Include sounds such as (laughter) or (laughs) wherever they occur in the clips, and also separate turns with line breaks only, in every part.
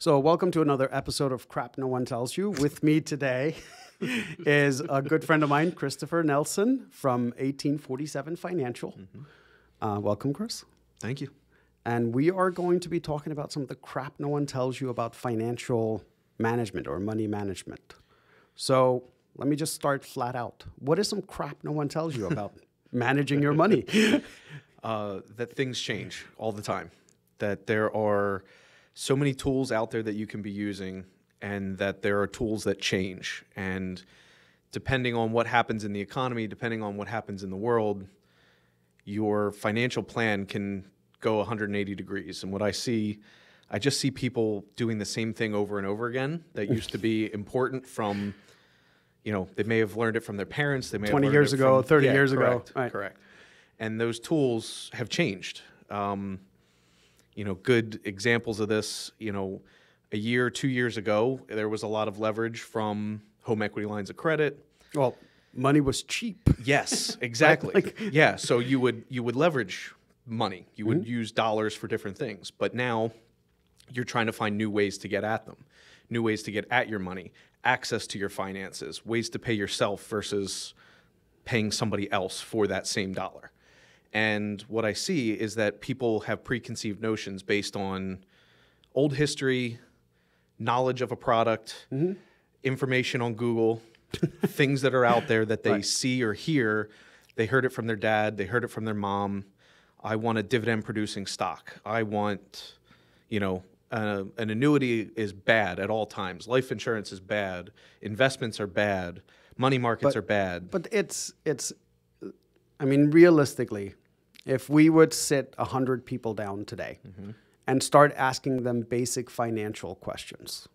So, welcome to another episode of Crap No One Tells You. With me today (laughs) is a good friend of mine, Christopher Nelson from 1847 Financial. Uh, welcome, Chris.
Thank you.
And we are going to be talking about some of the crap no one tells you about financial management or money management. So, let me just start flat out. What is some crap no one tells you about (laughs) managing your money? (laughs)
Uh, that things change all the time. That there are so many tools out there that you can be using, and that there are tools that change. And depending on what happens in the economy, depending on what happens in the world, your financial plan can go 180 degrees. And what I see, I just see people doing the same thing over and over again that used to be important from, you know, they may have learned it from their parents. They may
20
have learned
years
it
ago,
from-
30
Yeah,
years ago.
correct,
Right.
Correct. And those tools have changed. Um, you know, good examples of this, you know, a year, two years ago, there was a lot of leverage from home equity lines of credit.
well, money was cheap.
Yes, (laughs) exactly.
Like-
yeah, so you would you would leverage money. You would
Mm-hmm.
use dollars for different things. But now you're trying to find new ways to get at them. New ways to get at your money, access to your finances, ways to pay yourself versus paying somebody else for that same dollar. And what I see is that people have preconceived notions based on old history, knowledge of a product, information on Google, (laughs) things that are out there that they
Right.
see or hear. They heard it from their dad, they heard it from their mom. I want a dividend producing stock. I want, you know, uh, an annuity is bad at all times. Life insurance is bad. Investments are bad. Money markets are bad.
But it's it's I mean realistically, if we would sit 100 people down today mm-hmm. and start asking them basic financial questions,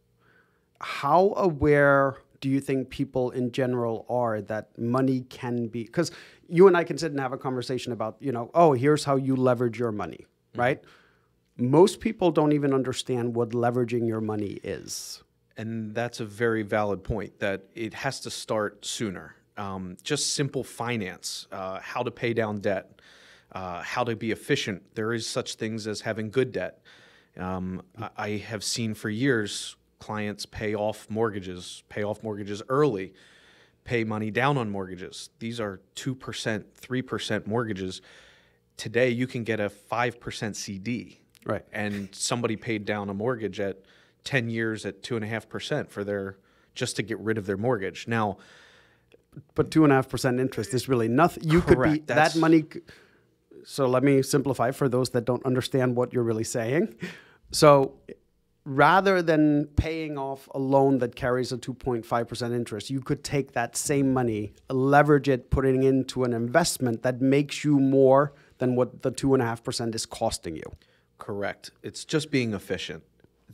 how aware do you think people in general are that money can be because you and I can sit and have a conversation about, you know, oh, here's how you leverage your money, mm-hmm. right? Most people don't even understand what leveraging your money is.
And that's a very valid point that it has to start sooner. Um, just simple finance, uh, how to pay down debt, uh, how to be efficient. There is such things as having good debt. Um, I, I have seen for years clients pay off mortgages, pay off mortgages early, pay money down on mortgages. These are 2%, 3% mortgages. Today, you can get a 5% CD
Right.
and somebody paid down a mortgage at 10 years at 2.5% for their just to get rid of their mortgage now
but two and a half percent interest is really nothing. You could be
Correct,
that money. So let me simplify for those that don't understand what you're really saying. So rather than paying off a loan that carries a 2.5 percent interest, you could take that same money, leverage it, putting into an investment that makes you more than what the two and a half percent is costing you.
correct it's just being efficient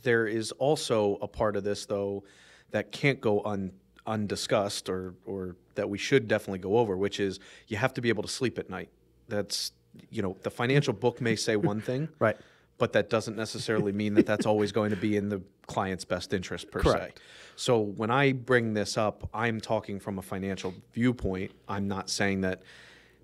there is also a part of this though that can't go un, undiscussed or or that we should definitely go over which is you have to be able to sleep at night that's you know the financial book may say one thing (laughs)
Right.
but that doesn't necessarily mean that that's always going to be in the client's best interest per
Correct.
se. So when I bring this up, I'm talking from a financial viewpoint. I'm not saying that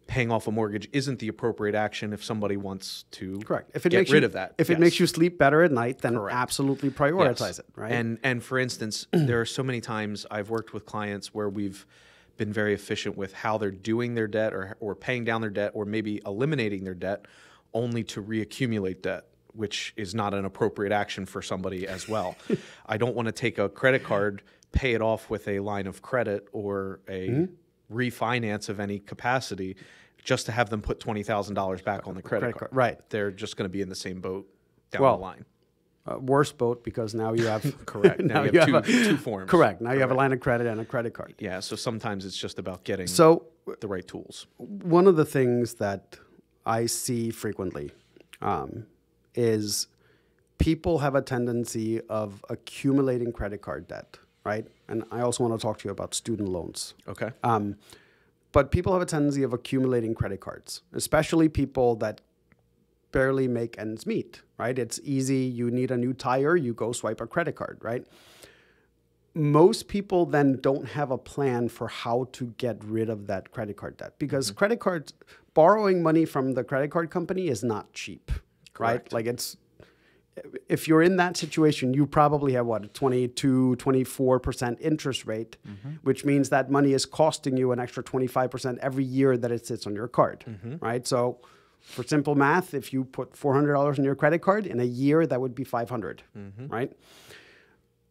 paying off a mortgage isn't the appropriate action if somebody wants to
Correct. If it
get
makes
rid
you,
of that.
if it makes you sleep better at night, then
Correct.
absolutely
Yes.
prioritize it. Right.
And and for instance, there are so many times I've worked with clients where we've been very efficient with how they're doing their debt or or paying down their debt or maybe eliminating their debt only to reaccumulate debt, which is not an appropriate action for somebody as well. (laughs) I don't want to take a credit card, pay it off with a line of credit or a
Mm-hmm.
refinance of any capacity just to have them put $20,000 back on the credit,
Credit
card.
card, right.
They're just going to be in the same boat down
Well,
the line.
Uh, worse boat because now you have (laughs)
Correct. Now (laughs) you have two- two forms.
Correct. Now you have a line of credit and a credit card.
Yeah, so sometimes it's just about getting
So
the right tools.
one of the things that I see frequently um, is people have a tendency of accumulating credit card debt, right? And I also want to talk to you about student loans.
Okay.
Um, but people have a tendency of accumulating credit cards, especially people that barely make ends meet, right? It's easy. You need a new tire, you go swipe a credit card, right? Most people then don't have a plan for how to get rid of that credit card debt because mm-hmm. credit cards, borrowing money from the credit card company is not cheap, right? Like it's if you're in that situation, you probably have what, a 22, 24% interest rate, mm-hmm. which means that money is costing you an extra 25% every year that it sits on your card, mm-hmm. right? So for simple math, if you put $400 on your credit card in a year, that would be 500, mm-hmm. right?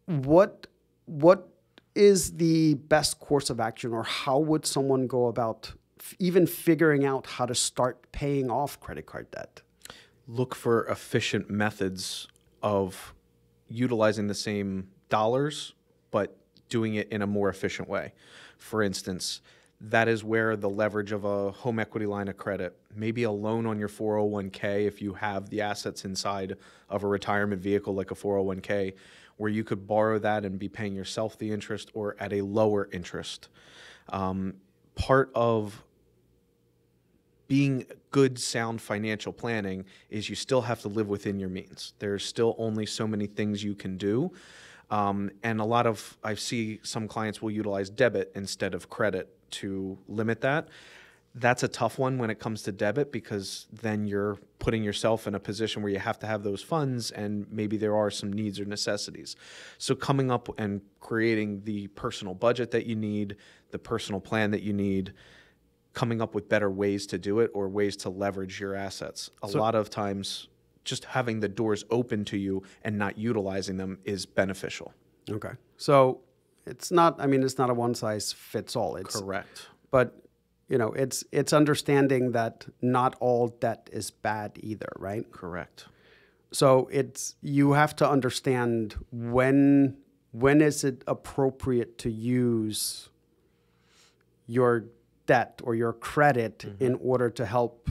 What what is the best course of action or how would someone go about f- even figuring out how to start paying off credit card debt?
look for efficient methods of utilizing the same dollars, but doing it in a more efficient way. For instance, that is where the leverage of a home equity line of credit, maybe a loan on your 401k if you have the assets inside of a retirement vehicle like a 401k, where you could borrow that and be paying yourself the interest or at a lower interest. Um, part of being good, sound financial planning is you still have to live within your means. There's still only so many things you can do. Um, and a lot of, I see some clients will utilize debit instead of credit to limit that. That's a tough one when it comes to debit because then you're putting yourself in a position where you have to have those funds and maybe there are some needs or necessities. So, coming up and creating the personal budget that you need, the personal plan that you need, coming up with better ways to do it or ways to leverage your assets. A lot of times, just having the doors open to you and not utilizing them is beneficial.
Okay. So it's not I mean it's not a one size fits all. It's
Correct.
but you know, it's it's understanding that not all debt is bad either, right?
Correct.
So it's you have to understand when when is it appropriate to use your debt or your credit mm-hmm. in order to help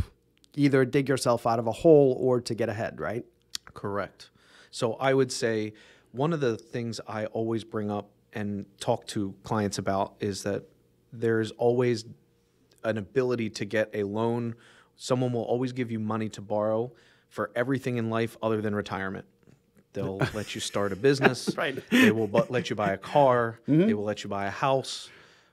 either dig yourself out of a hole or to get ahead, right?
Correct. So I would say one of the things I always bring up and talk to clients about is that there's always an ability to get a loan. Someone will always give you money to borrow for everything in life other than retirement. They'll (laughs) let you start a business.
Right.
They will bu- let you buy a car. Mm-hmm. They will let you buy a house,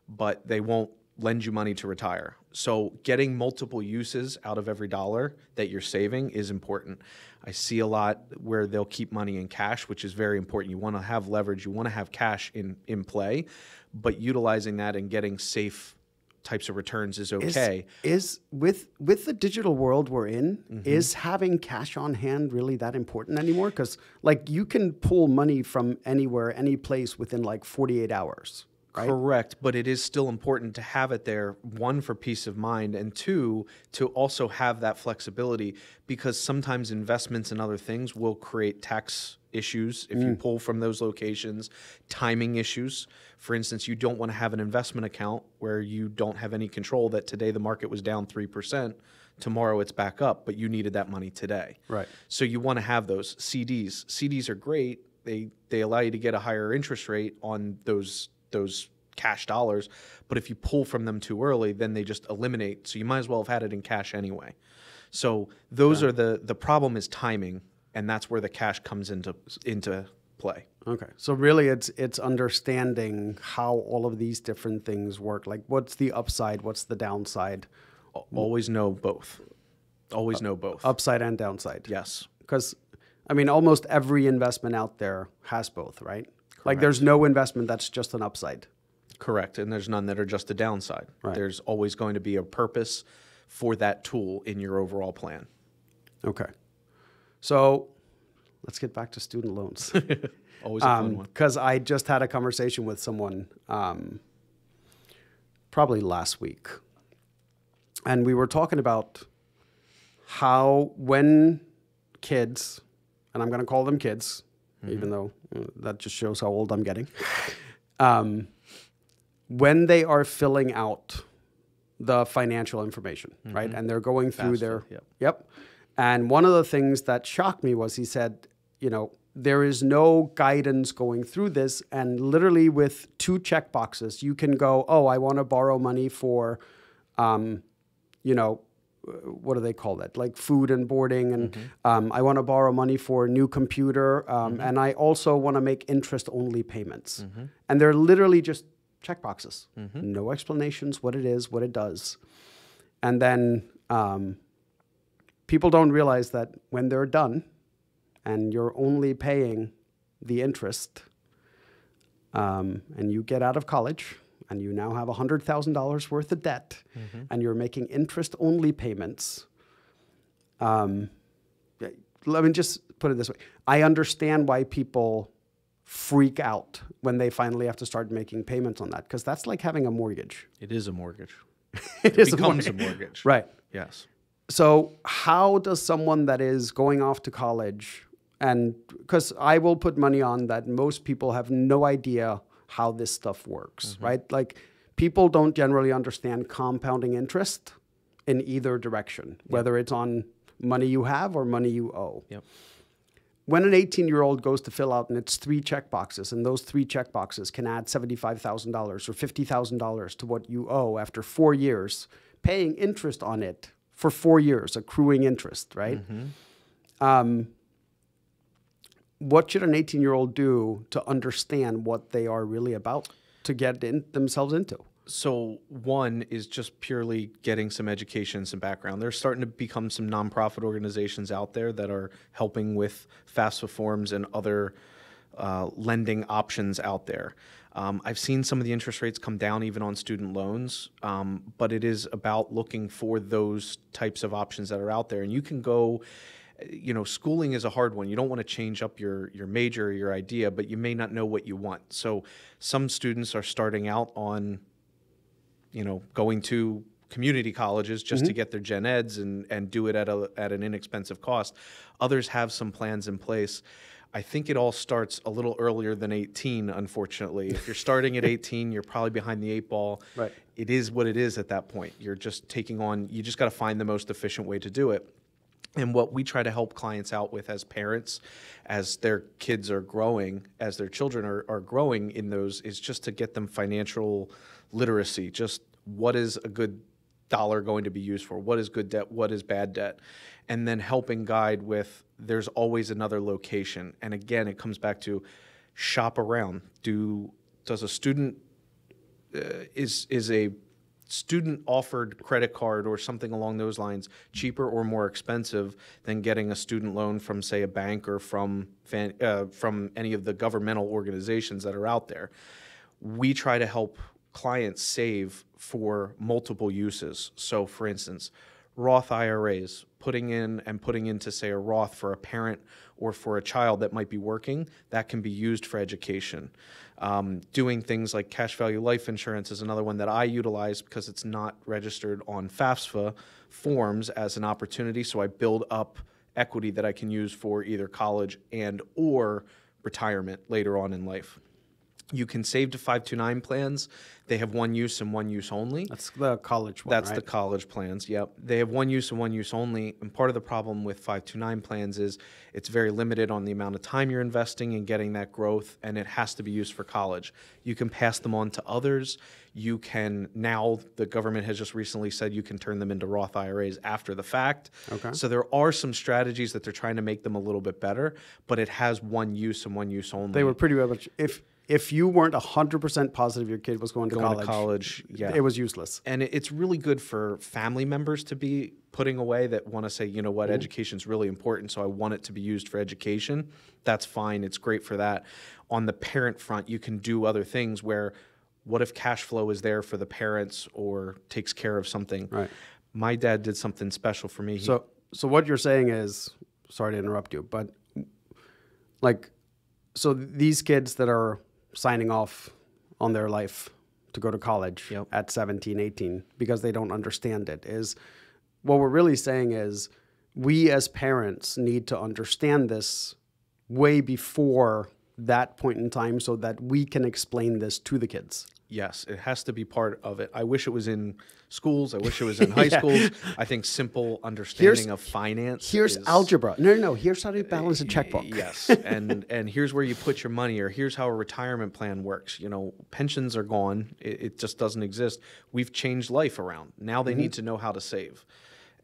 but they won't lend you money to retire. So getting multiple uses out of every dollar that you're saving is important. I see a lot where they'll keep money in cash, which is very important. You want to have leverage, you want to have cash in in play, but utilizing that and getting safe types of returns is
Is-
okay.
Is, with with the digital world we're in,
Mm-hmm.
is having cash on hand really that important anymore? Because like you can pull money from anywhere, any place within like forty eight hours, right?
Correct, but it is still important to have it there. One for peace of mind, and two to also have that flexibility because sometimes investments and other things will create tax issues if you mm. pull from those locations, timing issues. For instance, you don't want to have an investment account where you don't have any control that today the market was down 3%, tomorrow it's back up, but you needed that money today.
Right.
So you want to have those CDs. CDs are great. They they allow you to get a higher interest rate on those those cash dollars, but if you pull from them too early, then they just eliminate. So you might as well have had it in cash anyway. So those are the the problem is timing, and that's where the cash comes into into play.
Okay. So really it's it's understanding how all of these different things work. Like what's the upside, what's the downside?
Always know both. Always uh, know both.
Upside and downside.
yes.
Because I mean almost every investment out there has both, right? Like there's no investment that's just an upside.
Correct. And there's none that are just a downside.
Right.
There's always going to be a purpose for that tool in your overall plan.
Okay. So let's get back to student loans. (laughs)
Always a fun one.
Because I just had a conversation with someone um, probably last week. And we were talking about how when kids, and I'm going to call them kids, even though uh, that just shows how old I'm getting, (laughs) um, when they are filling out the financial information, right? And they're going through their,
yep.
yep. And one of the things that shocked me was he said, you know, there is no guidance going through this. And literally with two check boxes, you can go, oh, I want to borrow money for, um, you know, what do they call that? Like food and boarding, and um, I want to borrow money for a new computer, um, and I also want to make interest-only payments. And they're literally just check boxes, no explanations, what it is, what it does, and then um, people don't realize that when they're done, and you're only paying the interest, um, and you get out of college and you now have $100,000 worth of debt and you're making interest only payments, um, let me just put it this way I understand why people freak out when they finally have to start making payments on that because that's like having a mortgage.
It is a mortgage. (laughs)
It a
becomes a
mortgage.
mortgage. (laughs)
Right.
Yes.
So, how does someone that is going off to college, and because I will put money on that most people have no idea how this stuff works, right? Like, people don't generally understand compounding interest in either direction, whether it's on money you have or money you owe.
Yep.
When an 18 year old goes to fill out and it's three check boxes, and those three check boxes can add $75,000 or $50,000 to what you owe after four years, paying interest on it for four years, accruing interest, right? Um, what should an 18 year old do to understand what they are really about to get in, themselves into?
So one is just purely getting some education, some background. There's starting to become some nonprofit organizations out there that are helping with FAFSA forms and other uh, lending options out there. Um, I've seen some of the interest rates come down even on student loans, um, but it is about looking for those types of options that are out there. And you can go, you know, schooling is a hard one. You don't want to change up your your major or your idea, but you may not know what you want. So some students are starting out on you know, going to community colleges just to mm-hmm. get their gen eds and, and do it at, a, at an inexpensive cost. Others have some plans in place. I think it all starts a little earlier than 18, unfortunately. If you're starting at (laughs) 18, you're probably behind the eight ball.
Right.
It is what it is at that point. You're just taking on, you just got to find the most efficient way to do it. And what we try to help clients out with as parents, as their kids are growing, as their children are, are growing in those, is just to get them financial literacy. Just what is a good dollar going to be used for? What is good debt? What is bad debt? And then helping guide with there's always another location. And again, it comes back to shop around. Do does a student uh, is is a student offered credit card or something along those lines cheaper or more expensive than getting a student loan from say a bank or from uh, from any of the governmental organizations that are out there we try to help clients save for multiple uses so for instance Roth IRAs, putting in and putting into, say, a Roth for a parent or for a child that might be working, that can be used for education. Um, doing things like cash value life insurance is another one that I utilize because it's not registered on FAFSA forms as an opportunity. So I build up equity that I can use for either college and or retirement later on in life. You can save to 529 plans. They have one use and one use only.
That's the college one.
That's
right?
the college plans. Yep. They have one use and one use only. And part of the problem with 529 plans is it's very limited on the amount of time you're investing in getting that growth, and it has to be used for college. You can pass them on to others. You can now, the government has just recently said you can turn them into Roth IRAs after the fact.
Okay.
So there are some strategies that they're trying to make them a little bit better, but it has one use and one use only.
They were pretty much if if you weren't hundred percent positive your kid was going to
Going to
college,
college, yeah.
it was useless.
and it's really good for family members to be putting away that want to say, you know what, mm-hmm. education is really important, so I want it to be used for education. That's fine. It's great for that. On the parent front, you can do other things where, what if cash flow is there for the parents or takes care of something?
Right.
My dad did something special for me.
So so what you're saying is, sorry to interrupt you, but like, so these kids that are signing off on their life to go to college
Yep.
at 17, 18 because they don't understand it is what we're really saying is we as parents need to understand this way before that point in time so that we can explain this to the kids.
Yes, it has to be part of it. I wish it was in schools. I wish it was in (laughs) high
Yeah.
schools. I think simple understanding of finance.
Here's
is-
algebra. No, no, no. Here's how to balance a checkbook.
Yes, (laughs) and and here's where you put your money, or here's how a retirement plan works. You know, pensions are gone; it, it just doesn't exist. We've changed life around. Now they mm-hmm. need to know how to save,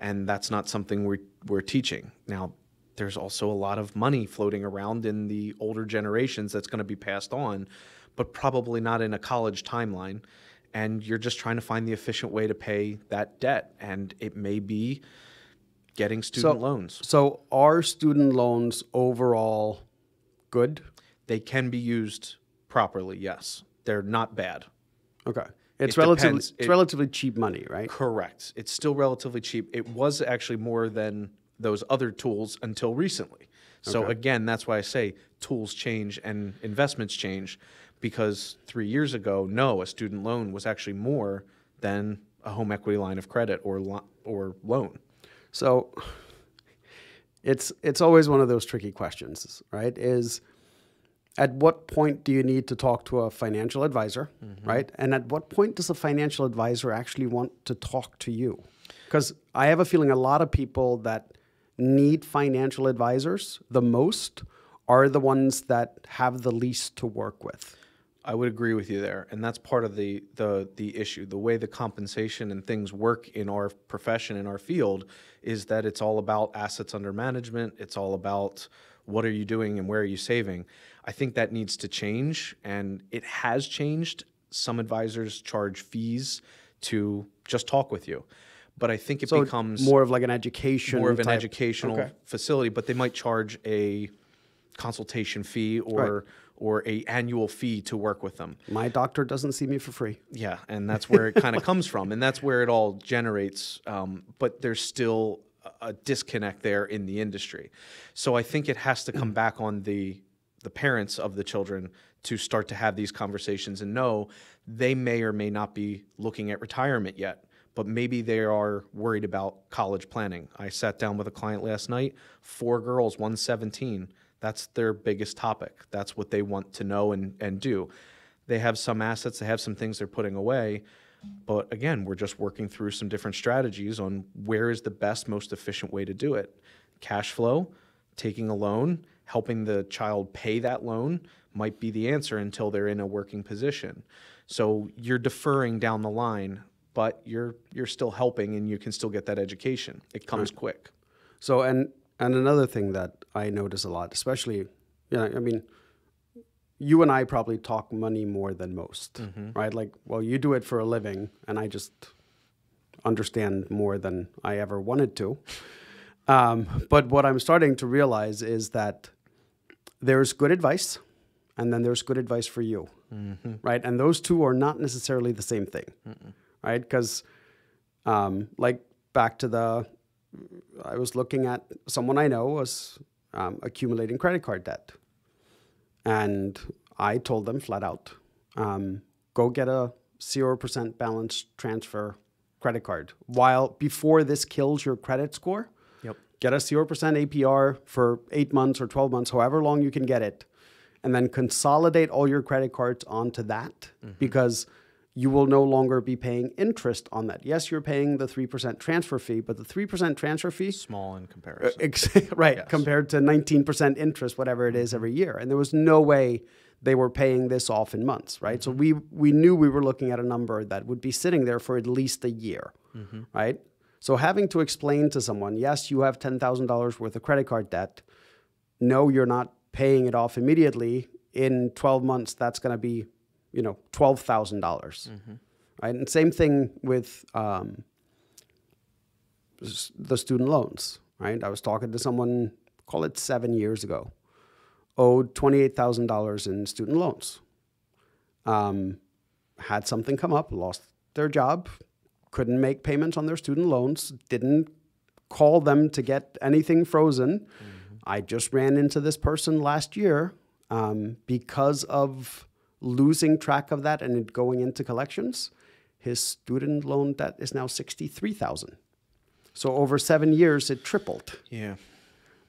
and that's not something we're we're teaching now. There's also a lot of money floating around in the older generations that's going to be passed on, but probably not in a college timeline. And you're just trying to find the efficient way to pay that debt, and it may be getting student loans.
So are student loans overall good?
They can be used properly, yes. They're not bad.
Okay. It's
It
relatively it's
It-
relatively cheap money, right?
Correct. It's still relatively cheap. It was actually more than those other tools until recently. So again, that's why I say tools change and investments change because 3 years ago, no, a student loan was actually more than a home equity line of credit or lo- or loan.
So it's it's always one of those tricky questions, right? Is at what point do you need to talk to a financial advisor, mm-hmm. right? And at what point does a financial advisor actually want to talk to you? Because I have a feeling a lot of people that need financial advisors the most are the ones that have the least to work with.
I would agree with you there, and that's part of the the the issue. The way the compensation and things work in our profession in our field is that it's all about assets under management. It's all about what are you doing and where are you saving. I think that needs to change, and it has changed. Some advisors charge fees to just talk with you, but I think it
So
becomes
more of like an education,
more of an
type-
educational
Okay.
facility, but they might charge a consultation fee or or a annual fee to work with them.
My doctor doesn't see me for free.
Yeah, and that's where it kind of comes from, and that's where it all generates. Um, but there's still a- disconnect there in the industry, so I think it has to come back on the the parents of the children to start to have these conversations and know they may or may not be looking at retirement yet, but maybe they are worried about college planning. I sat down with a client last night, four girls, one 17. That's their biggest topic. That's what they want to know and, and do. They have some assets, they have some things they're putting away. But again, we're just working through some different strategies on where is the best, most efficient way to do it. Cash flow, taking a loan, helping the child pay that loan might be the answer until they're in a working position. So you're deferring down the line, but you're you're still helping and you can still get that education. It comes quick.
So and and another thing that I notice a lot, especially, you know, I mean, you and I probably talk money more than most, right? Like, well, you do it for a living, and I just understand more than I ever wanted to. (laughs) Um, but what I'm starting to realize is that there's good advice, and then there's good advice for you, right? And those two are not necessarily the same thing, right? Because, um, like, back to the I was looking at someone I know was um, accumulating credit card debt. And I told them flat out um, go get a 0% balance transfer credit card. While before this kills your credit score,
Yep.
get a 0% APR for eight months or 12 months, however long you can get it, and then consolidate all your credit cards onto that because you will no longer be paying interest on that. Yes, you're paying the 3% transfer fee, but the 3% transfer fee
Small in comparison.
Uh, ex- (laughs) right, compared to 19% interest, whatever it is mm-hmm. every year. And there was no way they were paying this off in months, right? So mm-hmm. we, we knew we were looking at a number that would be sitting there for at least a year, mm-hmm. right? So having to explain to someone, yes, you have $10,000 worth of credit card debt. No, you're not paying it off immediately. In 12 months, that's going to be, you know, $12,000, dollars right? And same thing with um, the student loans, right? I was talking to someone, call it seven years ago, owed $28,000 in student loans. Um, had something come up, lost their job, couldn't make payments on their student loans, didn't call them to get anything frozen. I just ran into this person last year um, because of losing track of that and it going into collections. His student loan debt is now sixty-three thousand. So over seven years, it tripled
yeah.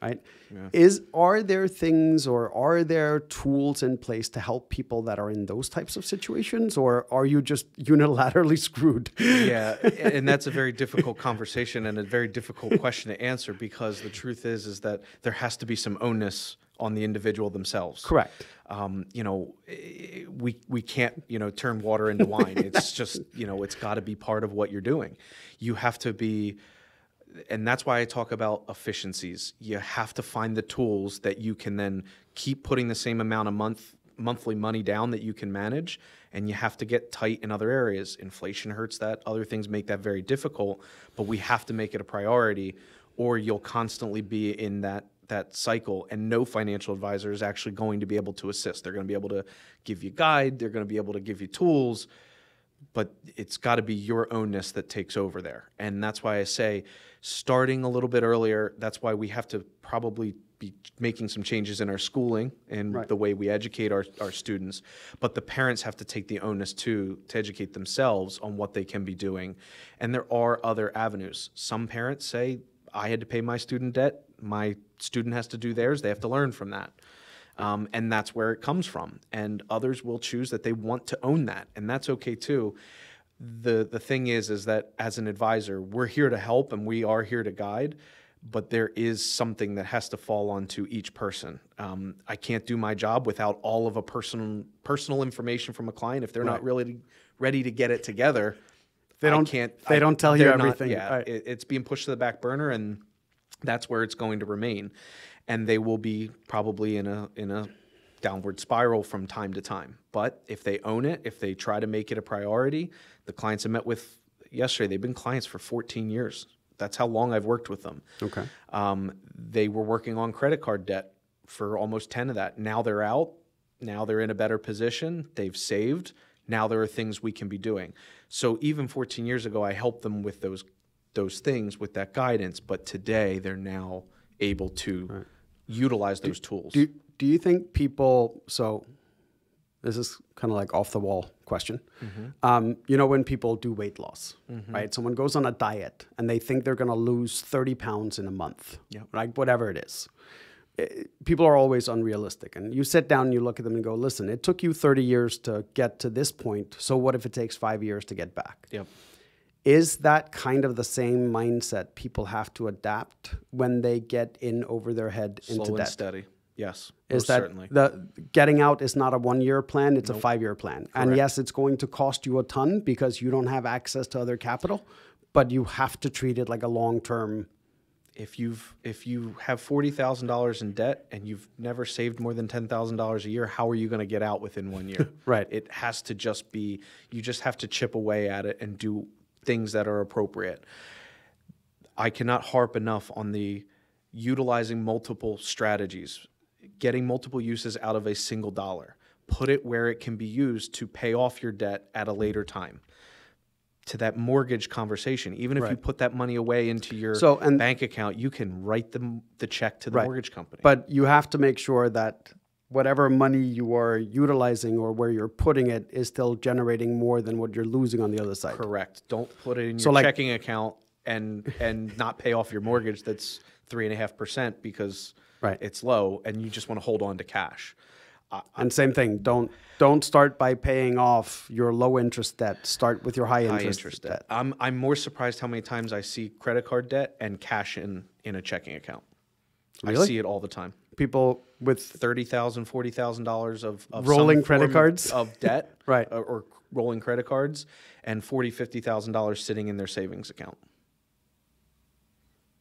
right? Yeah. Is are there things or are there tools in place to help people that are in those types of situations, or are you just unilaterally (laughs) screwed?
yeah, and that's a very (laughs) difficult conversation and a very difficult question to answer because the truth is is that there has to be some onus on the individual themselves.
Correct.
Um, you know, eh, we we can't you know turn water into (laughs) wine. It's just you know it's got to be part of what you're doing. You have to be and that's why I talk about efficiencies. You have to find the tools that you can then keep putting the same amount of month monthly money down that you can manage and you have to get tight in other areas. Inflation hurts that, other things make that very difficult, but we have to make it a priority or you'll constantly be in that that cycle and no financial advisor is actually going to be able to assist they're going to be able to give you guide they're going to be able to give you tools but it's got to be your ownness that takes over there. And that's why I say starting a little bit earlier, that's why we have to probably be making some changes in our schooling and
Right.
the way we educate our, our students. But the parents have to take the onus too to educate themselves on what they can be doing. And there are other avenues. Some parents say, I had to pay my student debt, my student has to do theirs, they have to learn from that. Um, and that's where it comes from. And others will choose that they want to own that, and that's okay too. The the thing is, is that as an advisor, we're here to help and we are here to guide, but there is something that has to fall onto each person. Um, I can't do my job without all of a personal personal information from a client if they're not really ready to get it together.
They don't-
can't.
they
I-
don't tell you
they're not-
everything.
yeah,
Right.
it- it's being pushed to the back burner, and that's where it's going to remain. And they will be probably in a in a downward spiral from time to time. But if they own it if they try to make it a priority the clients i met with yesterday they've been clients for 14 years. That's how long i've worked with them.
Okay.
um, they were working on credit card debt for almost 10 of that. Now they're out. Now they're in a better position. They've saved. Now there are things we can be doing. So even 14 years ago i helped them with those those things with that guidance but today they're now able to utilize those tools
Do do you think people so this is kind of like off the wall question.
Mm-hmm.
Um, you know when people do weight loss, right? Someone goes on a diet and they think they're going to lose 30 pounds in a month,
Yep.
right? Whatever it is. Eh, People are always unrealistic. And you sit down and you look at them and go, listen, it took you 30 years to get to this point. So what if it takes five years to get back?
yep
Is that kind of the same mindset people have to adapt when they get in over their head
slow
into
and
debt?
steady yes
is that
certainly
the getting out is not a one year plan it's a five year plan and yes it's going to cost you a ton because you don't have access to other capital but you have to treat it like a long term
if you've if you have forty thousand dollars in debt and you've never saved more than ten thousand dollars a year, how are you going to get out within one year? (laughs)
Right.
It has to just be you just have to chip away at it and do things that are appropriate. I cannot harp enough on the utilizing multiple strategies, getting multiple uses out of a single dollar. Put it where it can be used to pay off your debt at a later time. To that mortgage conversation, even if you put that money away into your
So, and-
bank account, you can write them the check to the
Right.
mortgage company.
but you have to make sure that whatever money you are utilizing or where you're putting it is still generating more than what you're losing on the other side
Correct. Don't put it in your
like-
checking account and and not pay off your mortgage that's three and a half percent because
Right.
it's low and you just want to hold on to cash.
and same thing don't don't start by paying off your low interest debt start with your high
High
interest,
interest
debt
debt. I'm I'm more surprised how many times I see credit card debt and cash in in a checking account. I see it all the time.
people with
thirty thousand, forty thousand dollars of, of
Rolling credit cards?
of debt, (laughs)
Right.
Or, or rolling credit cards, and forty, fifty thousand dollars sitting in their savings account.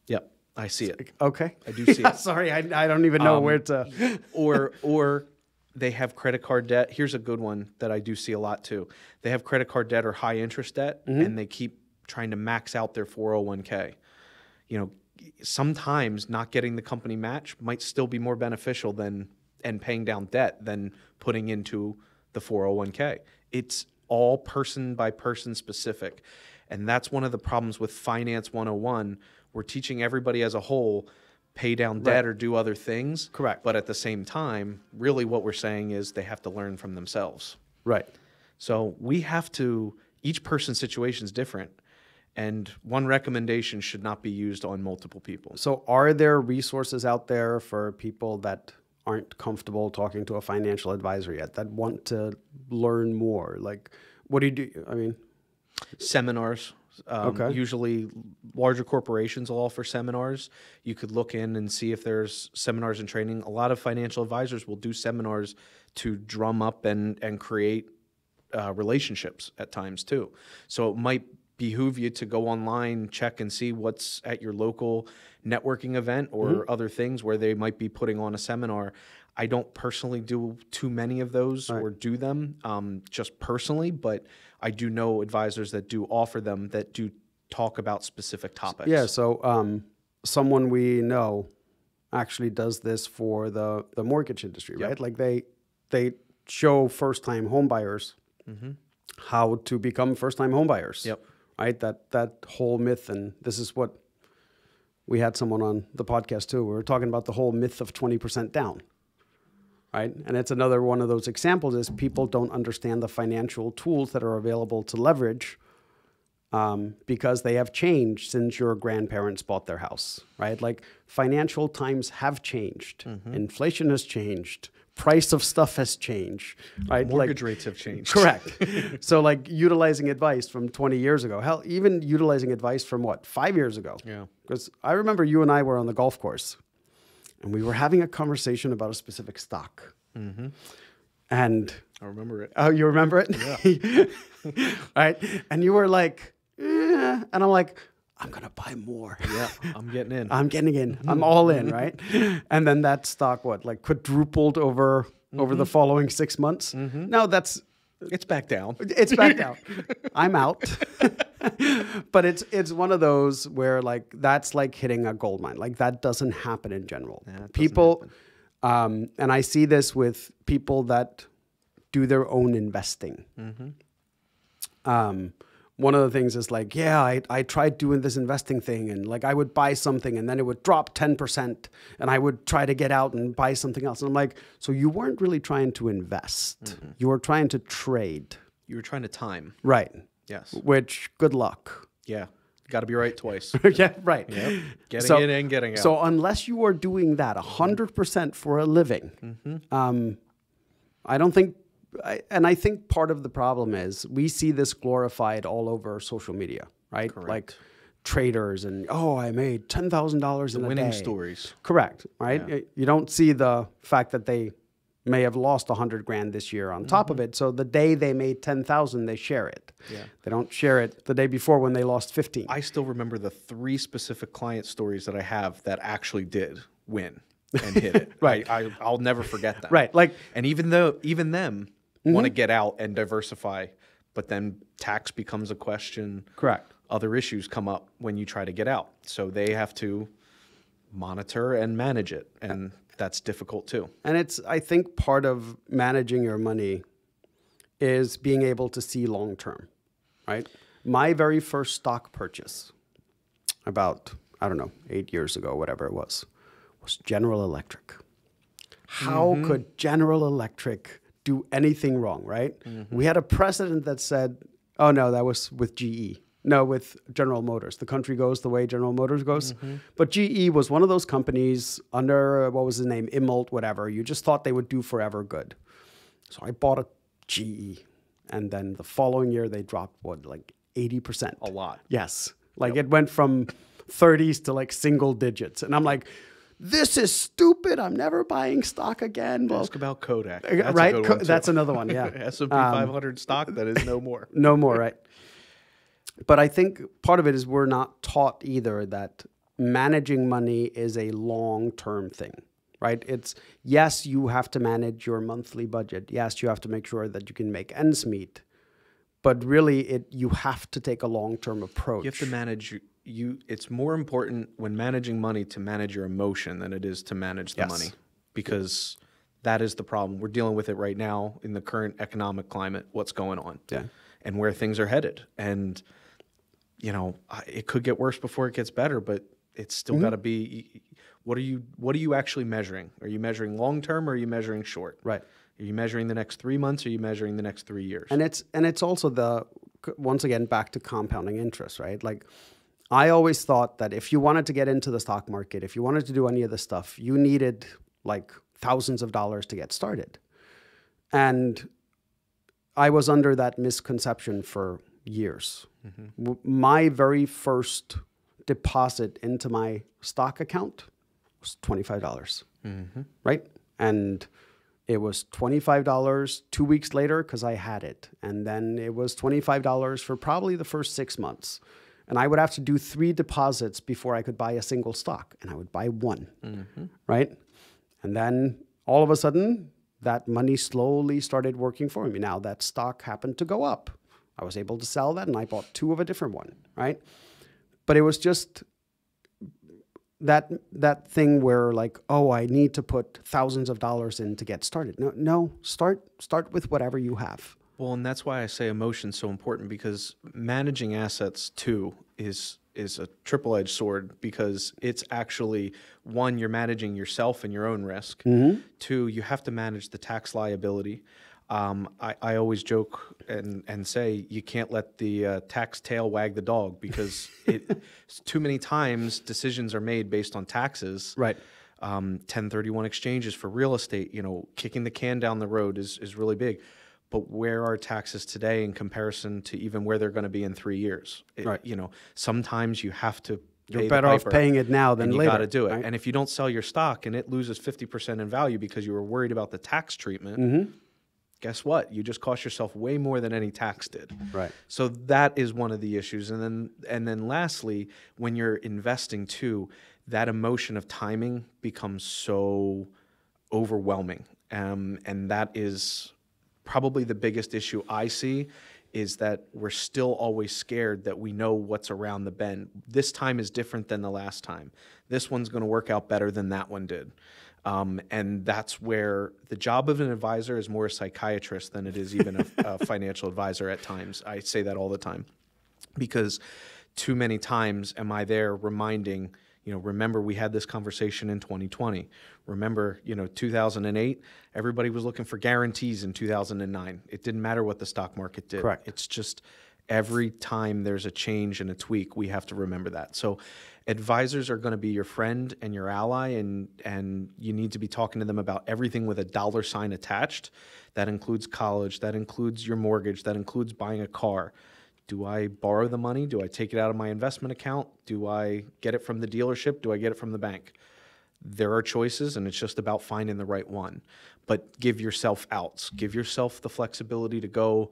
Yep, I see it.
okay
I do (laughs) see
Yeah,
it.
sorry I, I don't even know
Um,
where to (laughs)
or or they have credit card debt. Here's a good one that I do see a lot too. They have credit card debt or high interest debt,
Mm-hmm.
and they keep trying to max out their 401k. You know, sometimes not getting the company match might still be more beneficial than and paying down debt than putting into the 401k. It's all person by person specific. And that's one of the problems with Finance 101. We're teaching everybody as a whole pay down debt or do other things.
Correct.
But at the same time, really what we're saying is they have to learn from themselves.
right
So we have to, each person's situation is different. And one recommendation should not be used on multiple people.
So, are there resources out there for people that aren't comfortable talking to a financial advisor yet that want to learn more? Like, what do you do? I mean,
Seminars. Um,
Okay.
Usually, larger corporations will offer seminars. You could look in and see if there's seminars and training. A lot of financial advisors will do seminars to drum up and and create uh, relationships at times too. So it might behoove you to go online, check and see what's at your local networking event or
Mm-hmm.
other things where they might be putting on a seminar. I don't personally do too many of those or do them um, just personally, but I do know advisors that do offer them that do talk about specific topics.
yeah. So, um, someone we know actually does this for the the mortgage industry,
Yep.
right? Like they they show first time home buyers how to become first time homebuyers.
Yep.
Right? That that whole myth and this is what we had someone on the podcast too. We were talking about the whole myth of 20% down. Right? And it's another one of those examples is people don't understand the financial tools that are available to leverage um, because they have changed since your grandparents bought their house, right? Like financial times have changed, inflation has changed, price of stuff has changed, right?
Mortgage
like,
rates have changed.
Correct. (laughs) so, like utilizing advice from 20 years ago, hell, even utilizing advice from what, five years ago?
Yeah.
Because I remember you and I were on the golf course and we were having a conversation about a specific stock. And
I remember it.
Oh, you remember it? Yeah. (laughs) right. And you were like, eh. and I'm like, I'm gonna buy more. (laughs)
Yeah, I'm getting in.
I'm getting in. Mm-hmm. I'm all in, mm-hmm. right? And then that stock, what, like quadrupled over over the mm-hmm. following six months? No, that's
it's back down.
it's back down. (laughs) I'm out. (laughs) but it's it's one of those where like that's like hitting a gold mine. Like that doesn't happen in general.
doesn't
people, um, and I see this with people that do their own investing. Um, one of the things is like, yeah, I, I tried doing this investing thing and like I would buy something and then it would drop 10% and I would try to get out and buy something else. And I'm like, so you weren't really trying to invest. You were trying to trade.
You were trying to time.
Right.
Yes.
Which good luck.
Yeah. Got to be right twice. (laughs)
yeah, right.
Yep. Getting
So-
in and getting out.
So unless you are doing that 100% for a living,
Mm-hmm.
um, I don't think, I, and I think part of the problem is we see this glorified all over social media, right? Like traders and, oh, I made $10,000 in a
winning
day.
stories.
Correct, right? Y- You don't see the fact that they may have lost a 100 grand this year on top of it. So the day they made 10,000, they share it.
Mm-hmm. Yeah.
They don't share it the day before when they lost 15.
I still remember the three specific client stories that I have that actually did win and hit it. (laughs)
Right.
I, I, I'll never forget that.
Right, like-
and even though even them want to mm-hmm. get out and diversify, but then tax becomes a question.
Correct.
Other issues come up when you try to get out, so they have to monitor and manage it, and that's difficult too.
And it's, I think, part of managing your money is being able to see long term, right? My very first stock purchase, about, I don't know, eight years ago, whatever it was, was General Electric. How mm-hmm. could General Electric do anything wrong, right? Mm-hmm. We had a president that said, oh no, that was with GE. No, with General Motors. The country goes the way General Motors goes. Mm-hmm. But GE was one of those companies under, what was his name, Immelt, whatever. You just thought they would do forever good. So I bought a GE. And then the following year, they dropped, what, like 80%?
A lot.
Yes. Like it went from 30s to like single digits. And I'm like, this is stupid. I'm never buying stock again. Well,
Ask about Kodak.
uh,
That's
right?
good
Co-
one, too.
that's another one. Yeah. (laughs)
S and P 500 stock that is no more. (laughs)
no more, right? But I think part of it is we're not taught either that managing money is a long term thing, right? It's yes, you have to manage your monthly budget. Yes, you have to make sure that you can make ends meet. But really, it you have to take a long term approach.
You have to manage you-. It's more important when managing money to manage your emotion than it is to manage the
Yes.
money, because that is the problem. We're dealing with it right now in the current economic climate. What's going on?
Yeah.
and where things are headed. And you know, it could get worse before it gets better, but it's still
Mm-hmm.
got to be. What are you? What are you actually measuring? Are you measuring long term or are you measuring short?
Right.
Are you measuring the next three months? Or are you measuring the next three years?
And it's and it's also the once again back to compounding interest, right? Like I always thought that if you wanted to get into the stock market, if you wanted to do any of this stuff, you needed like thousands of dollars to get started. And I was under that misconception for years. Mm-hmm. W- My very first deposit into my stock account was $25 mm-hmm. right? And it was $25 two weeks later because I had it. And then it was $25 for probably the first six months. And I would have to do three deposits before I could buy a single stock. And I would buy one, mm-hmm. right? And then all of a sudden, that money slowly started working for me. Now, that stock happened to go up. I was able to sell that and I bought two of a different one, right? But it was just that that thing where like oh I need to put thousands of dollars in to get started. No, no, start start with whatever you have.
Well, and that's why I say emotion's so important because managing assets too is is a triple edged sword because it's actually one you're managing yourself and your own risk. Two, you have to manage the tax liability. Um, I, I always joke and, and say you can't let the uh, tax tail wag the dog because (laughs) it too many times decisions are made based on taxes
Right.
um, 1031 exchanges for real estate, you know, kicking the can down the road is, is really big. But where are taxes today in comparison to even where they're going to be in three years? It-
Right.
You know, sometimes you have to.
You're better off paying it now than
you
later,
got to do it.
right?
And if you don't sell your stock and it loses 50% in value because you were worried about the tax treatment,
Mm-hmm.
guess what? You just cost yourself way more than any tax did.
Right.
So that is one of the issues. And then and then lastly, when you're investing too, that emotion of timing becomes so overwhelming. Um, and that is probably the biggest issue I see is that we're still always scared that we know what's around the bend. This time is different than the last time. This one's going to work out better than that one did. Um, and that's where the job of an advisor is more a psychiatrist than it is even a, a (laughs) financial advisor at times. I say that all the time because too many times am I there reminding, you know, remember we had this conversation in 2020. Remember, you know, 2008, everybody was looking for guarantees in 2009. It didn't matter what the stock market did.
Correct.
It's just every time there's a change and a tweak, we have to remember that. So advisors are going to be your friend and your ally and and you need to be talking to them about everything with a dollar sign attached. That includes college, that includes your mortgage, that includes buying a car. Do I borrow the money? Do I take it out of my investment account? Do I get it from the dealership? Do I get it from the bank? There are choices, and it's just about finding the right one. But give yourself outs. Give yourself the flexibility to go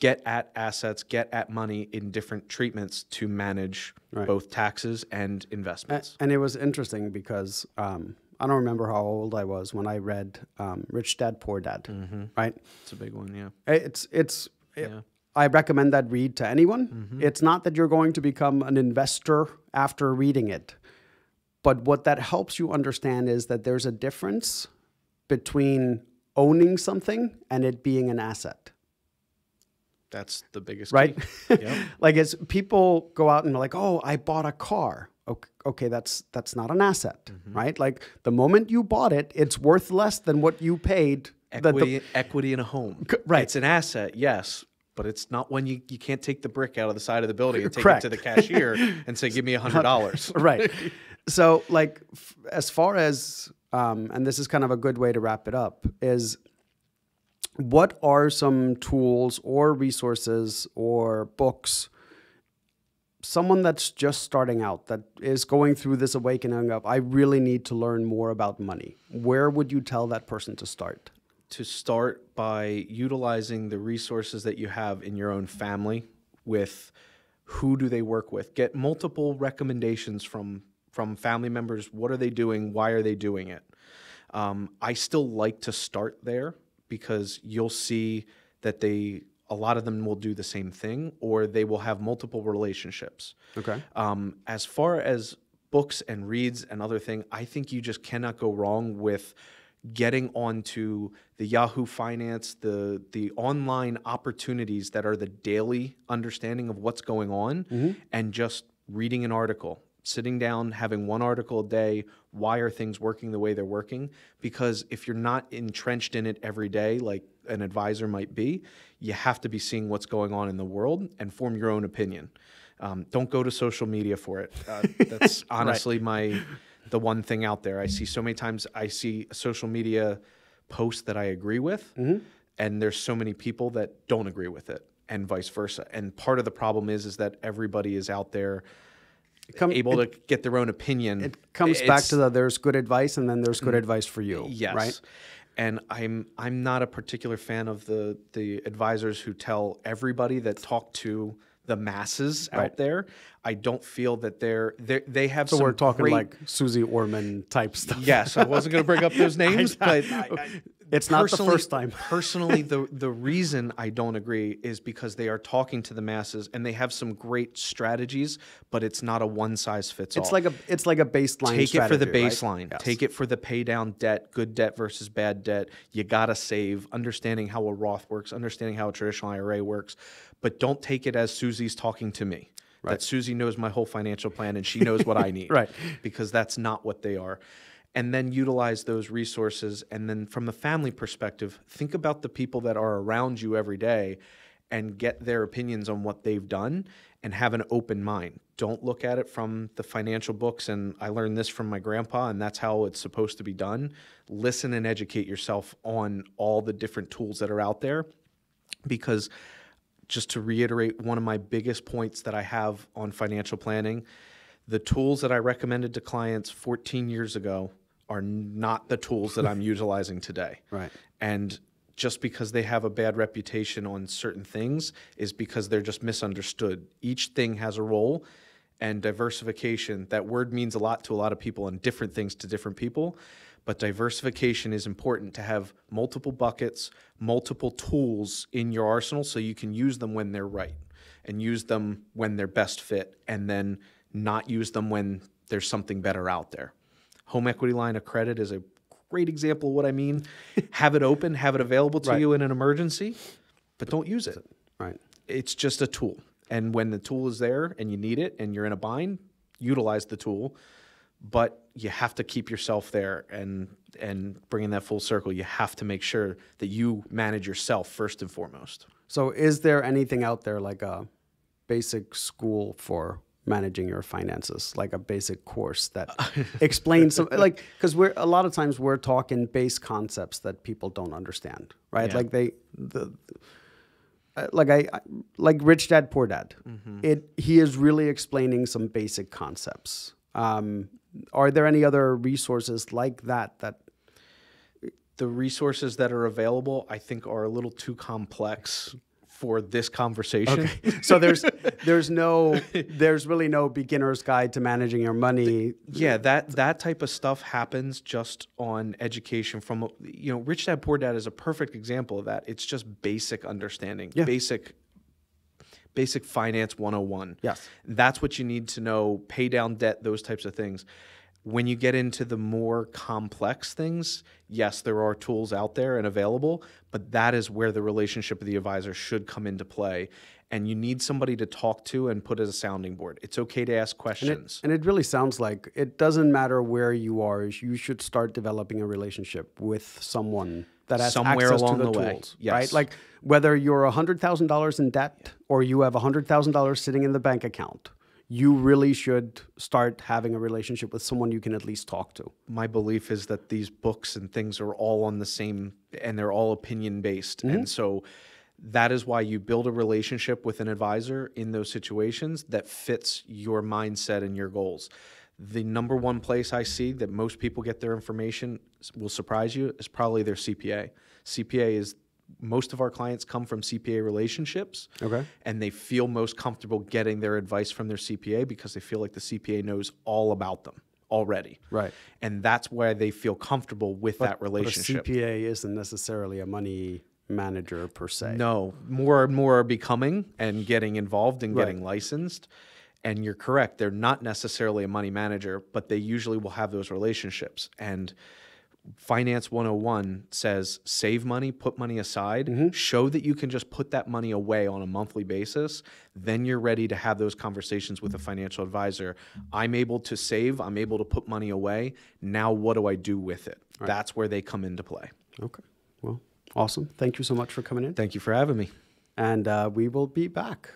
get at assets, get at money in different treatments to manage
Right.
both taxes and investments.
And it was interesting because um, I don't remember how old I was when I read um, Rich Dad Poor Dad. Right?
It's a big one, yeah.
It's it's.
Yeah.
I recommend that read to anyone. It's not that you're going to become an investor after reading it, but what that helps you understand is that there's a difference between owning something and it being an asset.
That's the biggest
right? (laughs)
Yep. (laughs)
like as people go out and are like, "Oh, I bought a car." Okay, okay that's that's not an asset,
Mm-hmm.
right? Like the moment you bought it, it's worth less than what you paid. that the-
Equity, equity in a home.
right.
It's an asset, yes, but it's not when you, you can't take the brick out of the side of the building and take
Correct.
it to the (laughs) cashier and say, give me a $100. (laughs)
right. (laughs) So, like, f- as far as, um, and this is kind of a good way to wrap it up, is what are some tools or resources or books? Someone that's just starting out, that is going through this awakening of, I really need to learn more about money. Where would you tell that person to start?
To start by utilizing the resources that you have in your own family with who do they work with? Get multiple recommendations from from family members. What are they doing? Why are they doing it? Um, i still like to start there because you'll see that they a lot of them will do the same thing or they will have multiple relationships.
Okay.
um, as far as books and reads and other thing, I think you just cannot go wrong with getting onto the Yahoo Finance, the the online opportunities that are the daily understanding of what's going on, and just reading an article, sitting down, having one article a day. Why are things working the way they're working? Because if you're not entrenched in it every day, like an advisor might be, you have to be seeing what's going on in the world and form your own opinion. Um, don't go to social media for it. Uh, (laughs) that's honestly my the one thing out there. I see so many times. I see a social media post that I agree with, mm-hmm. and there's so many people that don't agree with it, and vice versa. And part of the problem is is that everybody is out there
come-
able to get their own opinion.
It comes back to the there's good advice and then there's good mm, advice for you.
Yes.
Right?
And I'm I'm not a particular fan of the the advisors who tell everybody that talk to the masses out there. I don't feel that they're they they have
So
some
we're talking
great-
like Suze Orman type stuff.
Yes, I wasn't going to bring up those (laughs) names, but
It's not the first time. (laughs)
personally, the the reason I don't agree is because they are talking to the masses and they have some great strategies, but it's not a one size fits all.
It's like a it's like a baseline.
Take it for the
strategy, right?
baseline.
Yes.
Take it for the pay down debt, good debt versus bad debt. You gotta save, understanding how a Roth works, understanding how a traditional IRA works, but don't take it as Suze's talking to me. That Suze knows my whole financial plan and she knows what I (laughs) need.
Right.
Because that's not what they are. And then utilize those resources. And then from the family perspective, think about the people that are around you every day and get their opinions on what they've done and have an open mind. Don't look at it from the financial books and I learned this from my grandpa and that's how it's supposed to be done. Listen and educate yourself on all the different tools that are out there because just to reiterate one of my biggest points that I have on financial planning, the tools that I recommended to clients 14 years ago are not the tools that I'm (laughs) utilizing today.
Right.
And just because they have a bad reputation on certain things is because they're just misunderstood. Each thing has a role and diversification, that word means a lot to a lot of people and different things to different people. But diversification is important to have multiple buckets, multiple tools in your arsenal so you can use them when they're right and use them when they're best fit and then not use them when there's something better out there. Home equity line of credit is a great example of what I mean. (laughs) have it open, have it available to
Right.
you in an emergency, but don't use it.
Right.
It's just a tool. And when the tool is there and you need it and you're in a bind, utilize the tool. But you have to keep yourself there and and bringing that full circle. You have to make sure that you manage yourself first and foremost.
So, is there anything out there like a basic school for managing your finances, like a basic course that (laughs) explains some, like, because we're a lot of times we're talking base concepts that people don't understand, right?
Yeah.
Like they, the, uh, like I, I like Rich Dad Poor Dad. It he is really explaining some basic concepts. Um, are there any other resources like that that
The resources that are available, I think, are a little too complex for this conversation. (laughs)
so there's there's no there's really no beginner's guide to managing your money
Yeah, that that type of stuff happens just on education from you know, Rich Dad Poor Dad is a perfect example of that. It's just basic understanding,
Yeah.
basic basic finance 101.
Yes.
That's what you need to know, pay down debt, those types of things. When you get into the more complex things, yes, there are tools out there and available, but that is where the relationship with the advisor should come into play. And you need somebody to talk to and put as a sounding board. It's okay to ask questions.
And it really sounds like it doesn't matter where you are. You should start developing a relationship with someone that has
Somewhere
access
along
to the,
the way,
tools,
yes.
right? Like whether you're hundred thousand dollars in debt or you have hundred thousand dollars sitting in the bank account, you really should start having a relationship with someone you can at least talk to.
my belief is that these books and things are all on the same and they're all opinion based mm-hmm. and so that is why you build a relationship with an advisor in those situations that fits your mindset and your goals. The number one place i see that most people get their information will surprise you is probably their cpa cpa is most of our clients come from cpa relationships
Okay.
and they feel most comfortable getting their advice from their CPA because they feel like the CPA knows all about them already.
Right.
And that's why they feel comfortable with that relationship.
But a CPA isn't necessarily a money manager per se.
No, more and more are becoming and getting involved and
Right.
getting licensed. And you're correct, they're not necessarily a money manager, but they usually will have those relationships. And Finance 101 says save money, put money aside,
Mm-hmm.
show that you can just put that money away on a monthly basis. Then you're ready to have those conversations with a financial advisor. I'm able to save, I'm able to put money away. Now, what do I do with it? That's where they come into play.
Okay. Well, awesome. Thank you so much for coming in.
Thank you for having me.
And uh, we will be back.